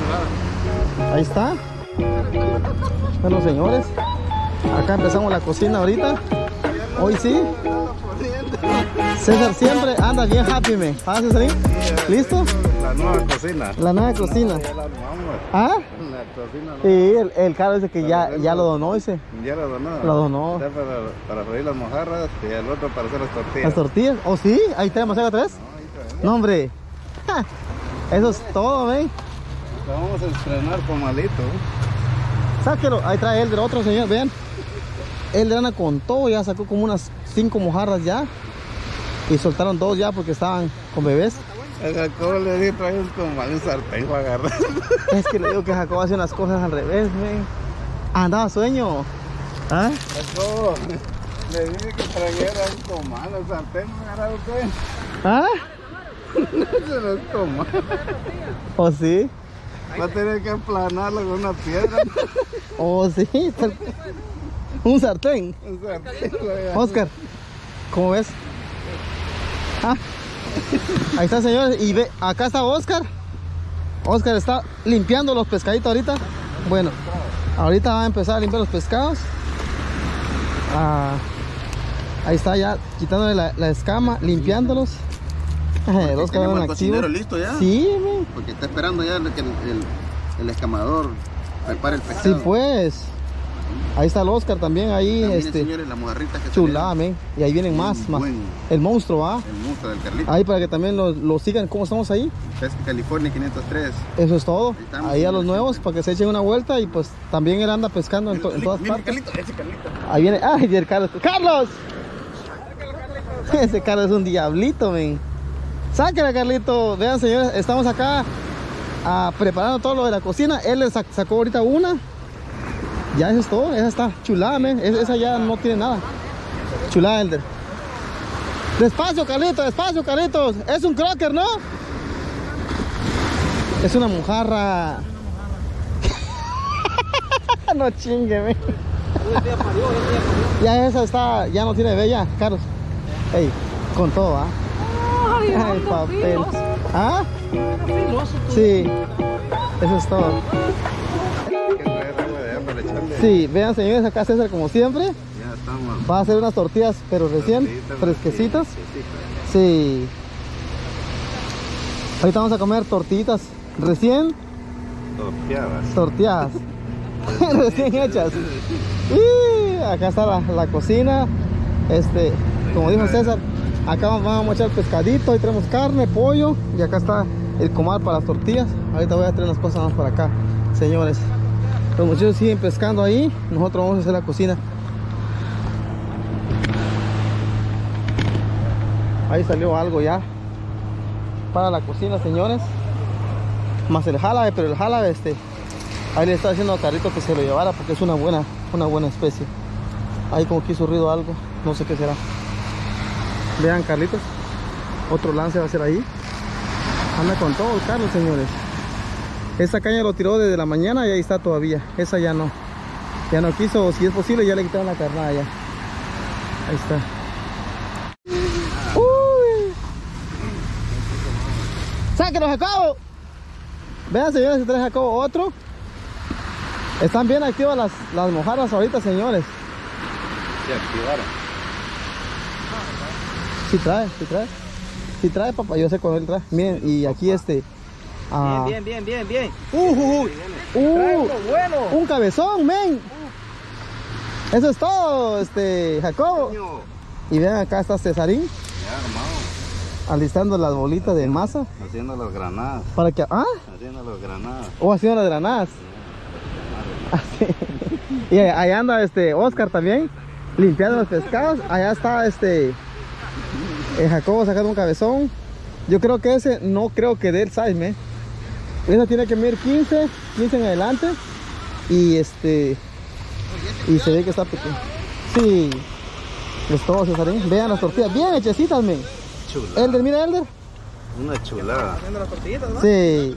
chulada. Ahí está. Bueno, señores, acá empezamos la cocina ahorita. Hoy sí. César siempre anda bien happy, me. ¿Ah, Cesarín? ¿Listo? La nueva cocina. La nueva cocina. ¿Ah? La cocina. Sí, el, el caro dice que ya, ya lo donó, dice. Ya la donó. Lo donó. Para, para freír las mojarras y el otro para hacer las tortillas. Las tortillas. ¿Oh, sí? Ahí tenemos otra vez. No, hombre. Eso es todo, ¿ve? La vamos a estrenar con malito. Sáquelo. Ahí trae el del otro señor, vean. El de Ana con todo, ya sacó como unas cinco mojarras ya. Y soltaron dos ya porque estaban con bebés. A Jacobo le dije trae un comal un sartén para agarrar. Es que le digo que Jacob hace unas cosas al revés, men. Andaba sueño. ¿Ah? Jacobo, le dije que trajera un comal, un sartén usted. ¿Ah? Comal. ¿O sí? Va a tener que aplanarlo con una piedra. ¿O sí? Un sartén. Un sartén. Oscar, ¿cómo ves? Ah, ahí está, señores. Y ve, acá está Oscar. Oscar está limpiando los pescaditos ahorita. Bueno, ahorita va a empezar a limpiar los pescados. Ah, ahí está ya quitándole la, la escama, limpiándolos. El Oscar tenemos el cocinero listo ya. Sí. Porque está esperando ya que el, el- el escamador prepare el sí, pescado. pues. Ahí está el Oscar también, ahí, También, este, señores, las mojarritas que chulada, men. Y ahí vienen más, más. El monstruo, ¿ah? El monstruo del Carlito. Ahí para que también lo, lo sigan, ¿cómo estamos ahí? Pesca California 503. Eso es todo. Ahí estamos, Ahí a los nuevos para que se echen una vuelta y pues también él anda pescando en, to- en todas Mira, partes. Carlito, ese Carlito. Ahí viene, ay, el Carlos. ¡Carlos! Ese Carlos es un diablito, men. Sáquela, Carlito. Vean, señores, estamos acá ah, preparando todo lo de la cocina. Él le sac- sacó ahorita una. Ya eso es todo. Esa está chulada, men. Es- esa ya no tiene nada. Chulada, Elder. Despacio, Carlito, despacio, Carlitos. Es un crocker, ¿no? Es una mojarra. no chingue, men. Ya esa está, ya no tiene bella, Carlos. Ey, con todo, ¿ah? Ay, ando papel. ¿Ah? Filoso tú. Sí. Eso es todo. Sí, vean señores, acá César como siempre. Ya estamos. Va a hacer unas tortillas, pero recién, fresquecitas. Sí. Ahorita vamos a comer tortillitas recién Torteadas. torteadas. recién hechas. Y acá está la, la cocina. Este, como dijo César, acá vamos a echar pescadito, ahí tenemos carne, pollo y acá está el comal para las tortillas. Ahorita voy a traer las cosas más por acá, señores. Los muchachos siguen pescando ahí, nosotros vamos a hacer la cocina. Ahí salió algo ya para la cocina, señores. Más el jalabe, pero el jalabe este Ahí le está diciendo a Carlito que se lo llevara porque es una buena, una buena especie. Ahí como que hizo ruido algo, no sé qué será. Vean Carlitos, otro lance va a ser ahí. Anda con todo Carlos, señores. Esa caña lo tiró desde la mañana y ahí está todavía. Esa ya no. Ya no quiso, si es posible ya le quitaron la carnada ya. Ahí está. Uy. ¡Sáquenos, Jacobo! Vean, señores, se trae Jacobo otro. Están bien activas las, las mojarras ahorita, señores. Se activaron. Si trae, si trae. Si trae, papá, yo sé cuando él trae. Miren, y aquí este. ah, Bien, bien, bien, bien. Uh, uh, uh, uh, bueno. un cabezón, men. Eso es todo, este, Jacobo. Y vean, acá está Cesarín Ya armado. alistando las bolitas de masa Haciendo las granadas. para que. ¿Ah? Haciendo las granadas. O haciendo las granadas. Así. Y ahí- ahí anda este Oscar también, limpiando los pescados. Allá está este eh, Jacobo sacando un cabezón. Yo creo que ese no creo que dé el size, me. Esa tiene que medir 15, 15 en adelante. Y este. Y se ve que está pequeño. Sí. Es todo, Cesarín. Vean las tortillas, bien hechecitas, men. Chulada. Elder, mira, Elder. Una chulada. Sí.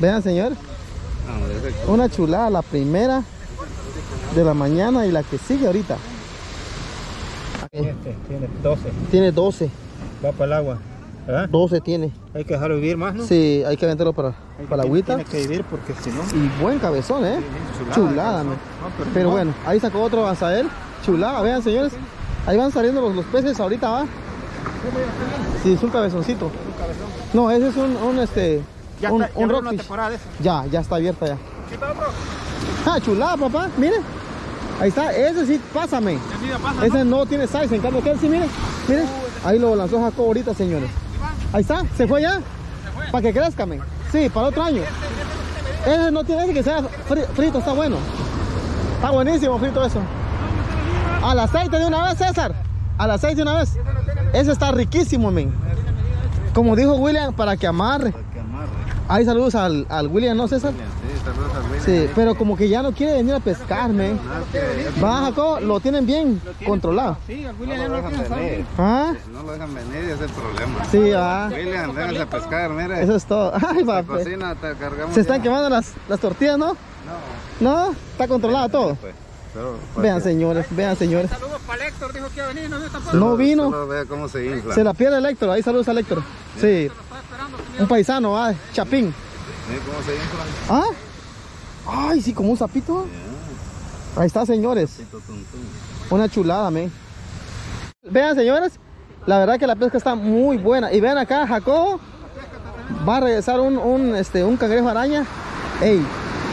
Vean, señor. Ese Una chulada, la primera de la mañana y la que sigue ahorita. Este tiene 12. Tiene 12. Va para el agua. ¿Eh? 12 tiene. Hay que dejarlo vivir más, ¿no? Sí, hay que venderlo para, Hay para la agüita. Tiene que vivir porque si no... Y buen cabezón, ¿eh? Chulada, man. Pero bueno, ahí sacó otro azael. Chulada, vean, señores. Ahí van saliendo los, los peces ahorita, ¿va? Sí, es un cabezoncito. No, ese es un, un este... Ya un, está, un. Ya, ya está abierta ya. Ah, chulada, papá. Mire. Ahí está. Ese sí, pásame. Ese no tiene size. En cambio, que él sí, mire. Mire. Ahí lo lanzó Jacob ahorita, señores. Ahí está. ¿Se fue ya? Para que crezca, men. Sí, para otro año. Ese no tiene ese que sea fri- frito. Está bueno. Está buenísimo frito eso. Al aceite de una vez, César. Al aceite de una vez. Ese está riquísimo, men. Como dijo William, para que amarre. Que amarre. Ahí saludos al, al William, ¿no, César? Sí, William. Sí, pero como que ya no quiere venir a pescarme. Va, Jacob, lo tienen bien controlado. Sí, al no William ya lo no dejan venir. ¿Ah? No lo dejan venir y ese es el problema. Sí, va. William, véngase a pescar, mire. Eso es todo. Ay, Se va. cocina, te cargamos. Se están ya. quemando las, las tortillas, ¿no? No. No, está controlado todo. Pues, pero, pues, Vean, señores, vean, señores. Saludos para Héctor, dijo que iba a venir, no tampoco. No vino. Solo vea cómo se infla. Se la pierde el Héctor. Ahí saludos al Héctor. Sí. Un paisano, ah, Chapín. Cómo se infla. ¿Ah? Ay, sí, como un sapito. Ahí está, señores. Una chulada, men. Vean, señores, la verdad que la pesca está muy buena. Y vean acá, Jacobo va a regresar un, un, este, un cangrejo araña. Ey,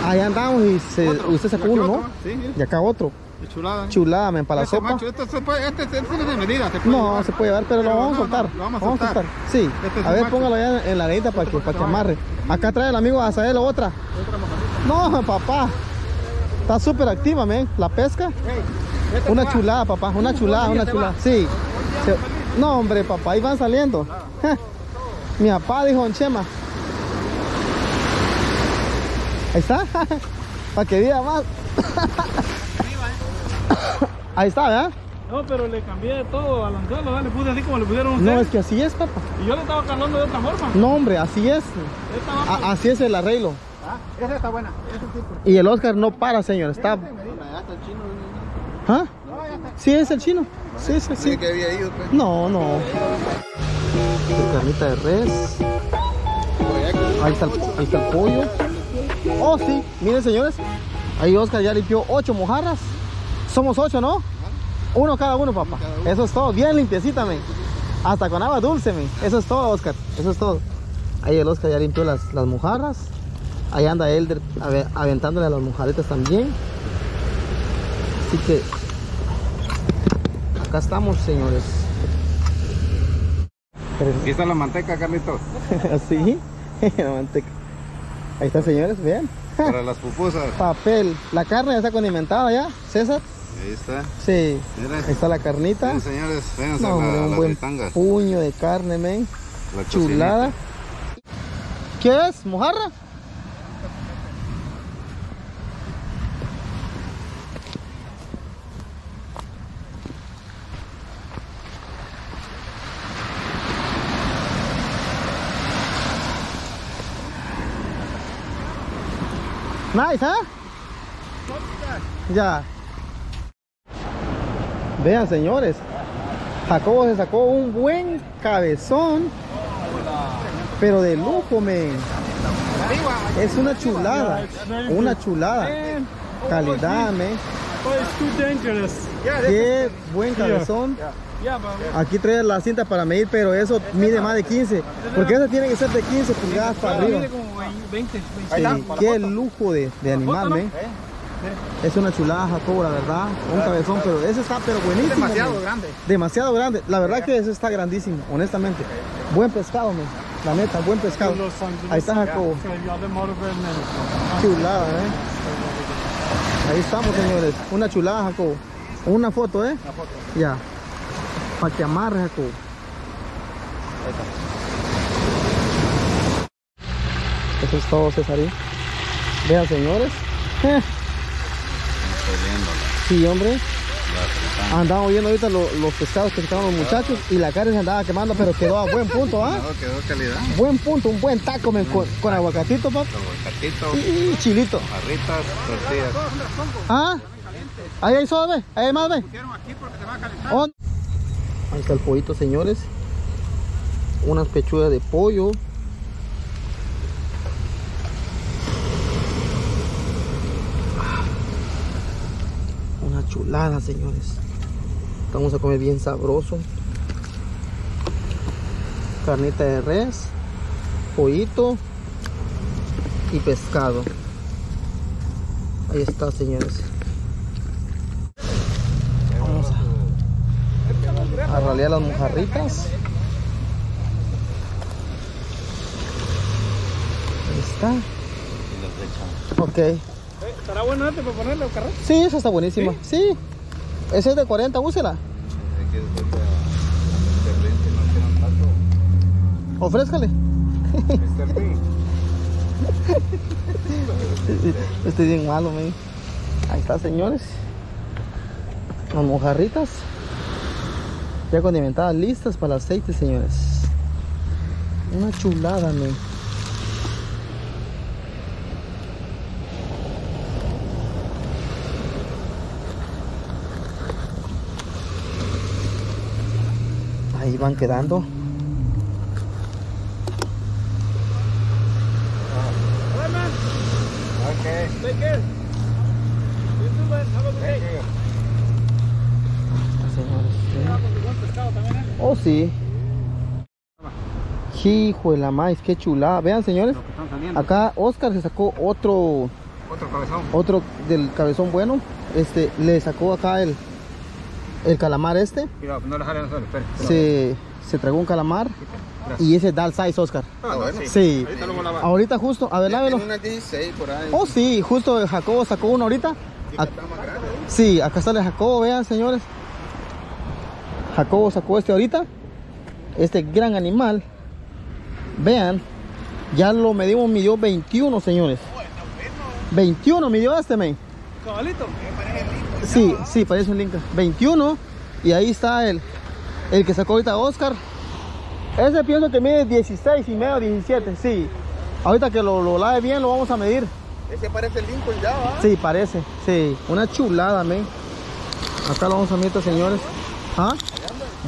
ahí andamos y se, usted sacó uno, ¿no? Sí, Y acá otro. chulada. Chulada, men, para la Este sopa. macho, este se puede, este, este tiene de medida, se puede No, llevar. se puede llevar, pero lo vamos a no, soltar. no, lo vamos a soltar. Sí, Este es a ver, macho. póngalo ya en la arenita para que, para que amarre. Acá trae el amigo Azael otra. No, papá. Está súper activa, men. La pesca. Una chulada, papá, una chulada, una chulada. Sí. No, hombre, papá, ahí van saliendo. Mi papá dijo, Don Chema. Ahí está. Para que viva más. Ahí está, ¿verdad? No, pero le cambié de todo al anzuelo, le puse así como le pusieron No, ustedes. es que así es, papá. Y yo le estaba calando de otra forma. No, hombre, así es. Esta así es el arreglo. Ah, esa está buena. Ese. Y el Oscar no para, señor. Está. ¿Ah? Sí, es el chino. Sí, sí, sí. Sí, que había ido, pues. No, no. Carnita de res. Ahí está, el, ahí está el pollo. Oh, sí. Miren, señores. Ahí Oscar ya limpió ocho mojarras. Somos ocho, ¿no? Uno cada uno, papá. Eso es todo. Bien limpiecita, men. Hasta con agua dulce, men. Eso es todo, Oscar. Eso es todo. Ahí el Oscar ya limpió las, las mojarras. Ahí anda Elder ave- aventándole a las mojarritas también. Así que acá estamos, señores. Aquí está la manteca, Carlitos. Así, la manteca. Ahí está, señores, vean. Para las pupusas. Papel. La carne ya está condimentada ya, César. Ahí está. Sí. Mire. Ahí está la carnita. Señores, vénganse No, a hombre, la, un las buen puño de carne, men. La Chulada. ¿Qué es? ¿Mojarra? Nice, ¿ah? Ya. Vean, señores. Jacobo se sacó un buen cabezón. Pero de lujo, men. Es una chulada. Una chulada. Calidad, men. Qué buen cabezón. Aquí trae la cinta para medir, pero eso mide más de 15. Porque eso tiene que ser de 15 pulgadas para arriba. Mide como 20, 20. Sí, qué lujo de, de animal, men. Es una chulada, Jacobo, la verdad. Un cabezón, pero ese está pero buenísimo. Demasiado grande. Demasiado grande. La verdad que ese está grandísimo, honestamente. Buen pescado, men. La neta, buen pescado. Ahí está Jacobo. Chulada, ¿eh? Ahí estamos, señores. Una chulada, Jacobo. Una foto, ¿eh? Una foto. Ya. Para que amarre, Jacobo. Eso es todo, Cesarín. Vean, señores. Eh, Sí, hombre. Andamos viendo ahorita lo- los pescados que estaban los muchachos y la carne se andaba quemando, pero quedó a buen punto, ¿ah? No, quedó calidad. Buen punto, un buen taco men, con, con aguacatito, papá. Aguacatito, Y chilito. jarritas, tortillas. Ah, ahí hay soda. Ahí hay más, ve. Ahí está el pollito, señores. unas pechugas de pollo. Una chulada, señores. Vamos a comer bien sabroso. Carnita de res, pollito y pescado. Ahí está, señores. Vamos a, a ralear las mojarritas. Ahí está. Ok. ¿Estará bueno este para ponerle al carro? Sí, esa está buenísima. Sí. Esa es de 40, úsela. Ofrézcale. Estoy bien malo, man. Ahí está, señores. Las mojarritas. Ya condimentadas, listas para el aceite, señores. Una chulada, man. Ahí van quedando. Alright, man. Okay. Take care. You too, man. Have a good day. Señores, sí. Ah, pues, buen pescado también, ¿eh? Oh, sí. Hijo de la maíz, qué chulada. Vean, señores. Acá Oscar se sacó otro, Otro cabezón. otro del cabezón bueno. Este, le sacó acá el, el calamar este. Cuidado, no jalen solo, espere. Se, se tragó un calamar. Gracias. Y ese da el size, Oscar. Ah, bueno. sí. Sí. Ahorita lo voy a lavar. Ahorita justo, a ver, lávelo. Unas 16 por ahí. Oh, sí, justo Jacobo sacó uno ahorita. Ac- Está más grande. Sí, acá está el Jacobo, vean, señores. Jacobo sacó este ahorita. Este gran animal. Vean. Ya lo medimos, midió 21, señores. 21 midió este, men. Cabalito. Sí, sí, parece un Lincoln. 21. Y ahí está el, el que sacó ahorita Oscar. Ese pienso que mide 16 y medio, 17, sí. Ahorita que lo, lo lave bien, lo vamos a medir. Ese parece el Lincoln ya, ¿va? Sí, parece. Sí, una chulada, men. Acá lo vamos a meter, señores. ¿Ah?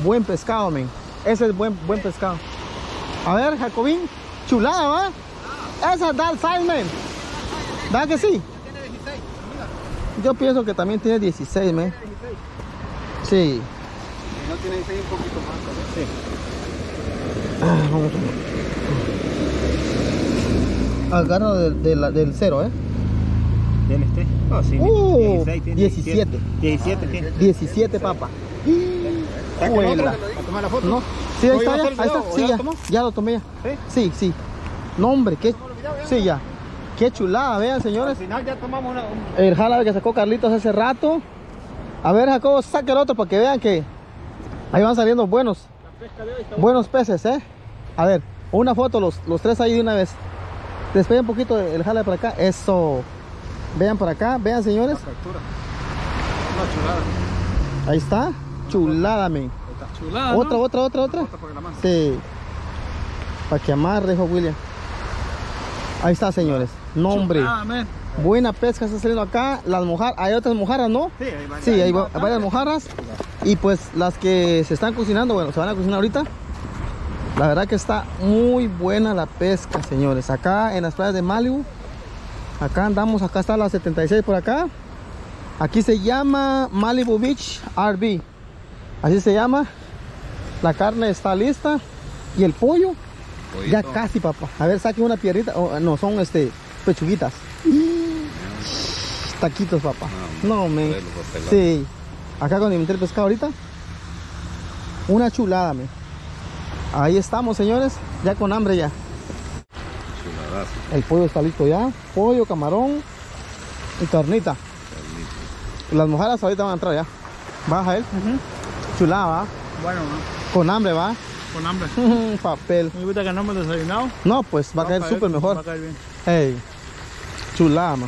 Buen pescado, men. Ese es buen, buen pescado. A ver, Jacobín. Chulada, ¿va? Esa da el size, men. ¿Da que sí? Yo pienso que también tiene 16, men. Sí. No tiene 16 un poquito más. ¿no? Ah, vamos a... Agarra del, del, del cero, ¿eh? ¿Tiene este? Oh, sí. Uh, 16, tiene 17. 17 tiene. 17, papa. ¿Para tomar la foto? No, sí, ahí ¿No está, ya, ahí está, sí, ya ya, lo tomó? ya lo tomé ya. ¿Sí? Sí, sí. No, hombre, qué, sí, ya. Qué chulada, vean, Al señores. final ya tomamos una... un- El jalabe que sacó Carlitos hace rato. A ver, Jacobo, saque el otro para que vean que ahí van saliendo buenos, buenos peces, ¿eh? A ver, una foto, los, los tres ahí de una vez. Despeguen un poquito el jalabe para acá. Eso. Vean para acá, vean, señores. Una chulada. Ahí está. Chulada, men. Chulada, ¿no? Otra, otra, otra, otra. Sí. Para que amarre, dijo William. Ahí está, señores. Nombre. Chulada, man. Buena pesca está saliendo acá. Las mojarras, hay otras mojarras, ¿no? Sí, hay varias. Sí, hay varias mojarras. Y pues las que se están cocinando, bueno, se van a cocinar ahorita. La verdad que está muy buena la pesca, señores. Acá en las playas de Malibu. Acá andamos, acá está la 76 por acá. Aquí se llama Malibu Beach RV. Así se llama. La carne está lista. Y el pollo, ya casi, papá. A ver, saque una piedrita. Oh, no, son este pechuguitas. Taquitos, papá. No, me. Sí. Acá cuando inventé el pescado ahorita. Una chulada, me. Ahí estamos, señores. Ya con hambre ya. El pollo está listo ya. Pollo, camarón y carnita. Las mojaras ahorita van a entrar ya. Baja él. Chulada, va. Bueno, ¿no? Con hambre, va. con hambre. Papel. Me gusta que no hemos desayunado. No, pues va a caer súper Va a mejor. caer bien. Ey. Chulada, ma.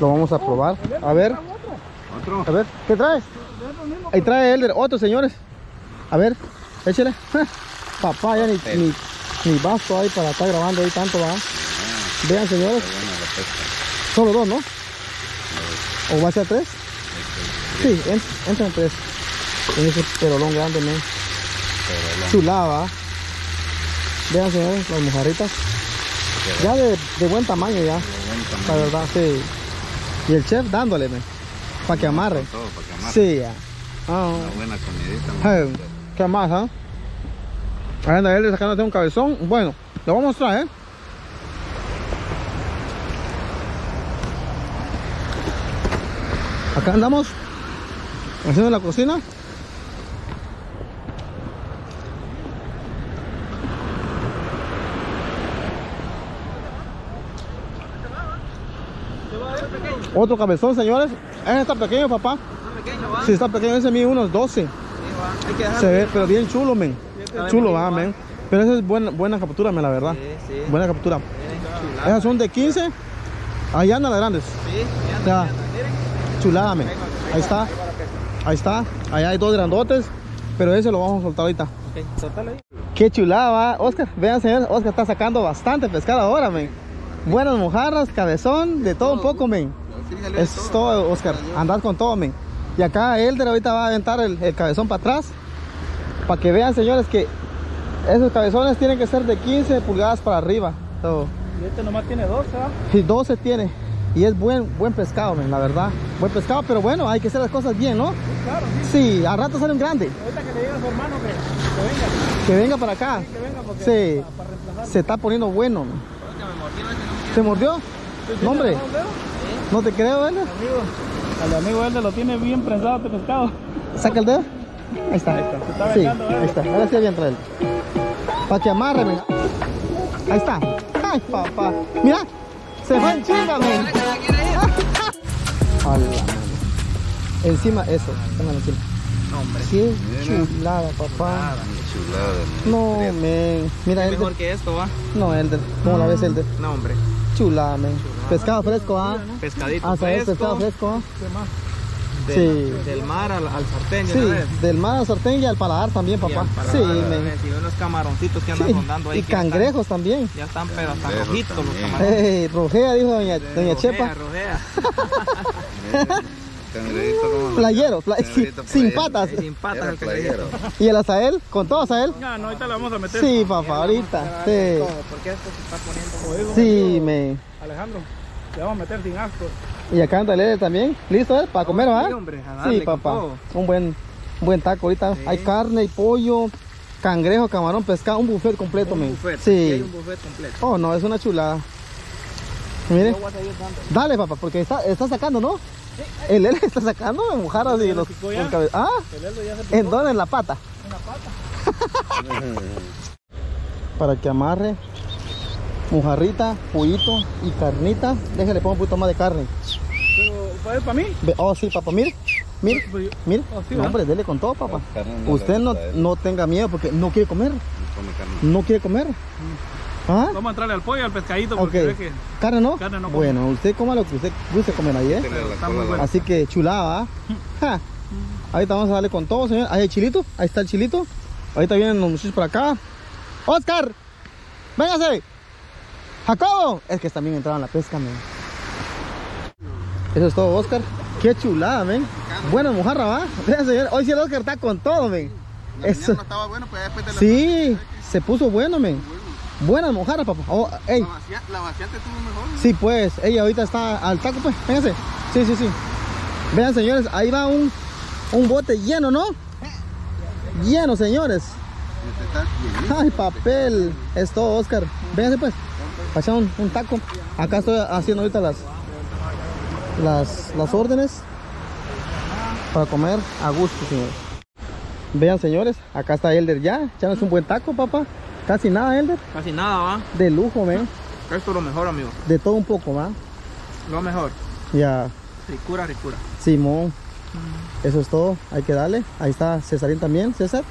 Lo vamos a probar. A ver. Otro. A ver, ¿qué traes? Ahí trae Elder, otro señores. A ver, échale. Papá, ya ni, ni, ni basto hay para estar grabando ahí tanto, va. Vean, señores. Solo dos, ¿no? ¿O va a ser tres? Sí, en- entran tres. En ese perolón grande, men. Chulada. Vean, señores, las mojarritas. Ya de, de buen tamaño ya. La verdad, sí. Y el chef dándole, para que amarre. Todo para que amarre. Sí, ya. Ah, Una buena comidita. hey, ¿Qué más, ah? Anda él sacándote un cabezón. Bueno, lo vamos a mostrar, ¿eh? Acá andamos haciendo la cocina. Otro cabezón, señores. Ese está pequeño, papá. Sí, está pequeño. Ese mide unos 12. Se ve, pero bien chulo, men. Chulo, va, men. Pero esa es buena, buena captura, men, la verdad. Buena captura. Esas son de 15. Allá andan las grandes. Ya. Chulada, men. Ahí está. Ahí está. Allá hay dos grandotes. Pero ese lo vamos a soltar ahorita. Qué chulada, va. Oscar, vean, señor. Oscar está sacando bastante pescado ahora, men. Buenas mojarras, cabezón, de todo un poco, men. Eso es todo, Oscar. Andar con todo, men. Y acá Elder ahorita va a aventar el, el cabezón para atrás. Para que vean, señores, que esos cabezones tienen que ser de 15 pulgadas para arriba. So, Y este nomás tiene dos, ¿ah? y 12 tiene. Y es buen, buen pescado, men, la verdad. Buen pescado, pero bueno, hay que hacer las cosas bien, ¿no? Claro, sí. Sí, al rato sale un grande. Ahorita que le diga a su hermano que, que venga, Que venga para acá. que venga porque Sí, para, para reemplazar. se está poniendo bueno. men. ¿Se mordió? No, hombre, no te creo. Amigo, al amigo él lo tiene bien prensado este pescado. Saca el dedo. Ahí está. Ahí está, se está Sí, ¿eh? ahí está. Ahora sí avienta él. Para que amarre, men. Ahí está. Ay, papá. Mira, se fue en chinga. Encima, eso. Póngalo encima. No, hombre. Qué chulada, papá. Chulada. No, men. Mira, Es mejor Elder. que esto, ¿va? No, Elder. ¿Cómo la ves, Elder? No, hombre. Chulada, men. Pescado fresco, ¿ah? Pescadito Ah, ¿sabes? fresco. Pescado fresco, ¿ah? Del, Sí. del mar al, al sartén, Sí, sabes. del mar al sartén y al paladar también, Y papá. al paladar, Sí, ves, Y unos camaroncitos que andan Sí, rondando ahí. Y ya están- cangrejos también. Ya están, pero están Cangrejos rojitos los camarones. Ey, rojea, dijo doña, doña Rojea, Chepa. rojea. Cangrejito como Playero, pla- Cangrejito sin playero. patas. Sin patas el playero. ¿Y el azael? ¿Con todo azael? Ya, no, ahorita le vamos a meter. Sí, papá, ahorita. Sí, Porque esto se está poniendo... Sí, me. Alejandro, le vamos a meter sin asco. Y acá anda Lele también. ¿Listo, eh? ¿Para comer, va? Sí, hombre, a darle Sí, con papá. todo. Un buen, un buen taco ahorita. Hay carne y pollo, cangrejo, camarón, pescado, un buffet completo, Un buffet. Aquí hay Sí. un buffet completo. Oh, no, es una chulada. Mire. Dale, papá, porque está, está sacando, ¿no? El Lele está sacando de mojaras y los, Ah, El Eldo ya se ¿en dónde? En la pata. en la pata. Para que amarre mojarrita, pollito y carnita. Déjale, pongo un poquito más de carne. Pero, ¿para para mí? Oh, sí, papá, mire. Mire, mire. Oh, sí, No, ¿verdad? hombre, dele con todo, papá. Usted no, él. no tenga miedo porque no quiere comer. No come carne. No quiere comer. ¿Ah? Vamos a entrarle al pollo, al pescadito, Ok. porque ve que ¿Carne no? Carne no come. bueno, usted coma lo que usted guste comer ahí, ¿eh? Bueno. Así que chulada, ¿ah? Ja. Ahorita vamos a darle con todo, señor. Ahí hay chilito. Ahí está el chilito. Ahorita vienen los muchachos por acá. ¡Oscar! ¡Véngase! ¡Jacobo! Es que también entraron a la pesca, men. Eso es todo, Oscar. Qué chulada, men. Buena mojarra, ¿va? Vean, señor. Hoy sí el Oscar está con todo, men. La Eso. no estaba bueno, pues después de la Sí, se puso bueno, men. Buena mojarra, papá. Oh, ey. La, vacía- la vaciante estuvo mejor. Sí, pues, ella ahorita está al taco, pues, véngase. Sí, sí, sí. Vean, señores, ahí va un, un bote lleno, ¿no? Lleno, señores. Este. Ay, papel. Es todo, Oscar. Véngase, pues. Pasa un, un taco. Acá estoy haciendo ahorita las, las, las órdenes para comer a gusto, señores. Vean, señores, acá está Elder ya. Ya no es un buen taco, papá. Casi nada, Elder. Casi nada, va. De lujo, ven. Esto es lo mejor, amigo. De todo un poco, ¿va? Lo mejor. Ya. Ricura, ricura. Simón. Eso es todo. Hay que darle. Ahí está Cesarín también, César.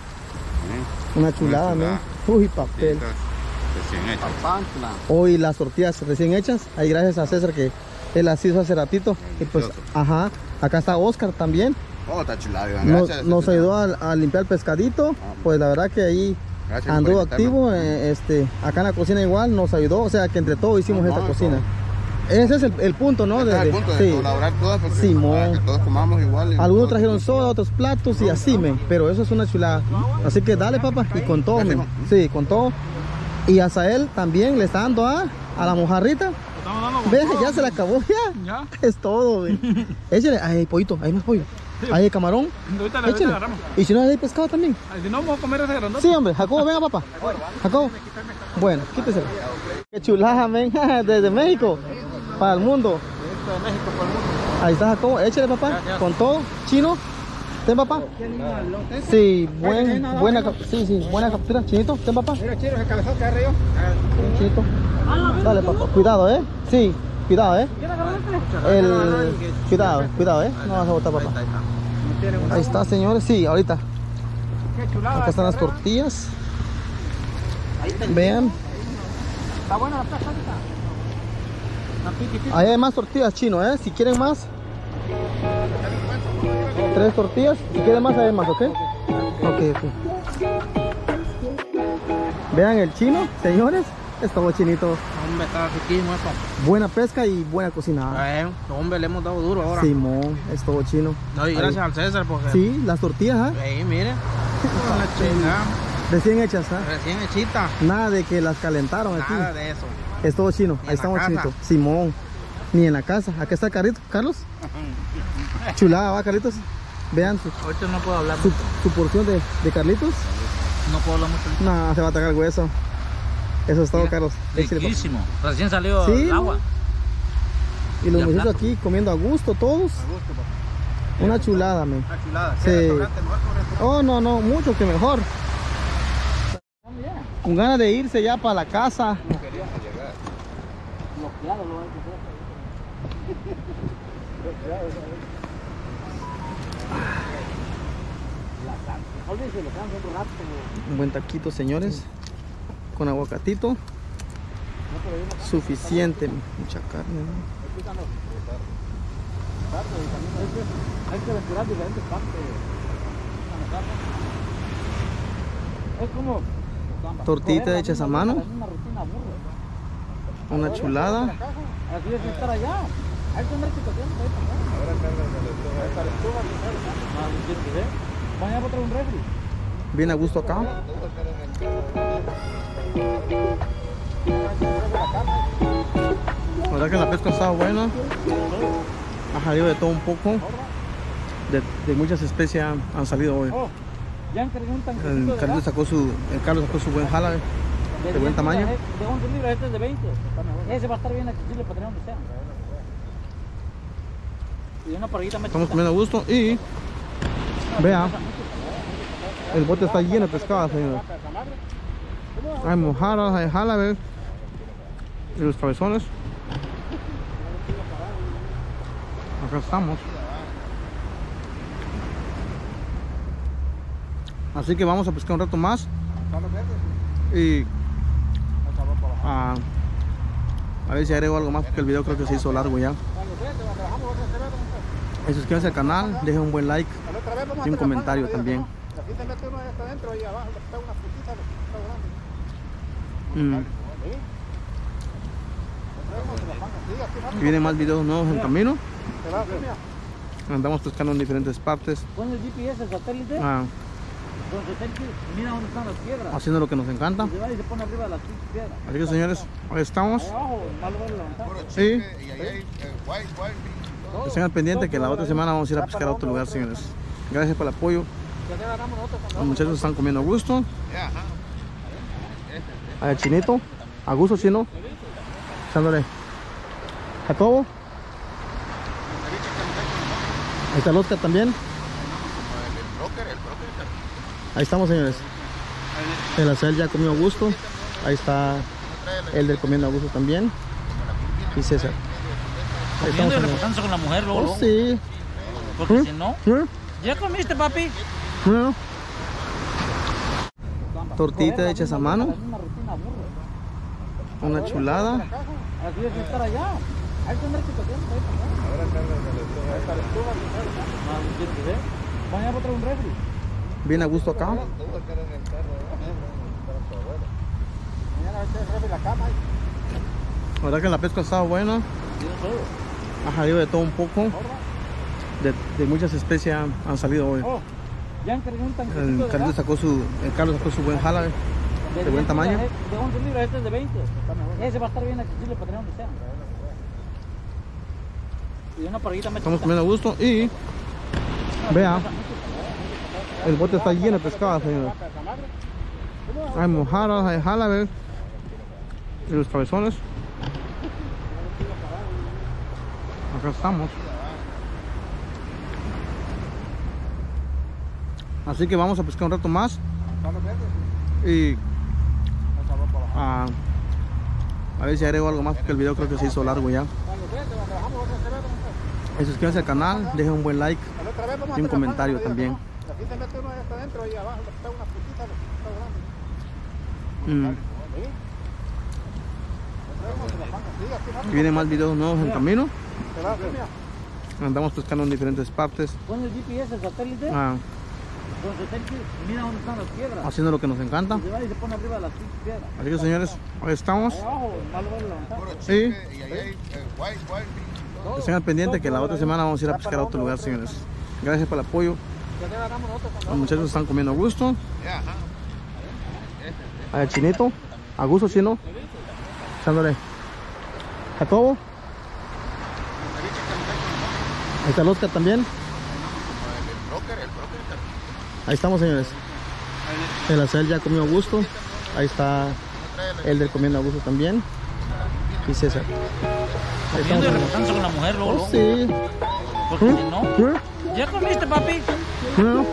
Una chulada. ¿no? Uy, papel. Recién. Papantla. Hoy las tortillas recién hechas. Ahí gracias a César que él las hizo hace ratito. Y pues, ajá. Acá está Oscar también. Oh, está chulada, Iván. Nos, Gracias. nos ayudó a, a limpiar el pescadito. Pues la verdad que ahí Gracias anduvo activo. eh, este, acá en la cocina igual nos ayudó. O sea que entre todos hicimos No, esta no, cocina. Ese es el, el punto, ¿no? Ese es De- el punto de sí. colaborar todos porque Simón. para que todos comamos igual. Algunos trajeron soda, otros platos y así, men. Pero eso es una chulada. Así que dale, papá. Y con todo. Sí, con todo. Y a Sael también le está dando a, a la mojarrita. Estamos dando con Ve, ya se la acabó ya. Ya. Es todo, güey. Échale. Hay pollito, ahí hay más pollo. Ahí hay camarón. Ahorita le Échale. agarramos. Y si no hay pescado también. Si no, vamos a comer ese grandote. Sí, hombre. Jacobo, venga, papá. Jacobo. Bueno, quítese. Qué chulada, men. Desde México. Para el mundo. Ahí está Jacobo. Échale, papá. Con todo. Chino. Ten, papá. Sí, buen, buena, sí, sí, buena captura. Chinito, ten, papá. Mira, chino, ese cabezote arriba. Chinito. Dale, papá. Cuidado, eh. Sí, cuidado, eh. El... Cuidado, cuidado, eh. No vas a botar, papá. Ahí está, señores. Sí, ahorita. Acá están las tortillas. Vean. Está buena la plaza Ahí hay más tortillas chino, ¿eh? Si quieren más. Tres tortillas. Si quieren más, hay más, ¿ok? Ok, ok. Vean el chino, señores. Estaba chinito. Hombre, está riquísimo esto. Buena pesca y buena cocinada. Eh, hombre, le hemos dado duro ahora. Simón, es todo chino. No, y gracias al César porque... Sí, las tortillas, ¿ah? Ahí, mire. Recién hechas, ¿ah? Recién hechita. Nada de que las calentaron aquí. Nada de eso. Es todo chino. Ahí casa. chinitos. Simón. Ni en la casa. Acá está Carlitos. Carlos. Chulada, va, Carlitos. Vean su, Ahorita no puedo hablar. su, su porción de, de Carlitos. No puedo hablar mucho. No, se va a atacar el hueso. Eso es todo, Mira, Carlos. Riquísimo. Recién salió Sí, el agua. Y los muchachos aquí comiendo a gusto, todos. Una chulada, men. Una chulada. Sí. ¿Qué restaurante mejor que un restaurante? Oh, no, no, mucho que mejor. Con ganas de irse ya para la casa. Un buen taquito, señores. Con aguacatito. Suficiente. Mucha carne. ¿no? Hay que diferentes partes. Es como... Tortillita hechas a mano. Una rutina burra. Una chulada. Bien a gusto acá. La verdad que la pesca ha estado buena. Ha salido de todo un poco. De, de muchas especies han, han salido hoy. El Carlos sacó su, el Carlos sacó su buen jala. De buen 10 tamaño. eh, De 11 libras, este es de 20. Ese va a estar bien accesible para tener donde sea. Y una parrillita Estamos comiendo a gusto y vea, el bote está lleno de pescado, señores. Hay mojaras, hay jalabe y los cabezones. Acá estamos. Así que vamos a pescar un rato más y a, ver si agrego algo más porque el video creo que se hizo largo ya. Y suscríbanse al canal, dejen un buen like y un comentario también. Aquí se mete uno ahí hasta adentro y abajo pega una putita, le está grande. Mm. Y vienen más videos nuevos en camino. Te. Andamos pescando en diferentes partes, Pon el GPS, el satélite, ah, con mira dónde están las piedras. haciendo lo que nos encanta. Y se va y se pone arriba de las pinches piedras. Así que señores, ahí estamos. Lo. Sí, Y ahí hay eh, estén al pendiente que la otra semana vamos a ir a pescar a otro lugar, señores. Gracias por el apoyo. Los muchachos están comiendo a gusto. Al chinito, a gusto chino. Echándole Jacobo. Ahí está el Oscar también. Ahí estamos, señores. El Acel ya comió a gusto. Ahí está el del comiendo a gusto también. Y César. Ahí estamos, Comiendo y con la mujer, luego. Oh, sí. Porque ¿Mm? si no... ¿Mm? ¿Ya comiste, papi? Tortita hechas a mano. Una chulada. Así es estar allá. Hay que andar ahí para. Ahora. Ah. Mañana voy a traer un refri. Bien a gusto acá. Mañana va a echar el refri en la cama. ahí. La verdad que la pesca ha estado buena. Ajá, digo de todo un poco. De, de muchas especies han, han salido hoy. Ya encargué un tanquecito El de Carlos sacó su, el Carlos sacó su buen jala. de buen 10 tamaño. libras, De 11 libras, este es de 20. Ese va a estar bien accesible para tener donde sea. Y una parguita me Estamos comiendo a gusto y vea, el bote está lleno de pescado, señores. Hay mojaras, hay jalabe y los cabezones. Acá estamos. Así que vamos a pescar un rato más. Y a, a ver si agrego algo más porque el video creo que se hizo largo ya. Y suscríbanse al canal, dejen un buen like y un comentario también. Aquí se mete uno hasta adentro y abajo le pega una putita, lo está grande. Mm. Y vienen más videos nuevos en camino. Andamos pescando en diferentes partes, Pon el GPS, el satélite, ah, mira dónde están las piedras. haciendo lo que nos encanta. Y se va y se pone arriba de las piedras. Así que señores, hoy estamos. Ahí abajo, más lo va a levantar. Sí, Y ahí hay eh, white, white. estén al pendiente que la otra semana vamos a ir a pescar a otro lugar, señores. Gracias por el apoyo. Los muchachos están comiendo a gusto. Al chinito, a gusto chino. Echándole a todo. Ahí está el Oscar también. Ahí estamos, señores. El Acel ya comió a gusto. Ahí está el del comiendo a gusto también. Y César. Ahí y estamos. reportándose con la mujer, luego, Oh, sí. Porque si no. ¿Eh? ¿Ya comiste, papi? ¿No?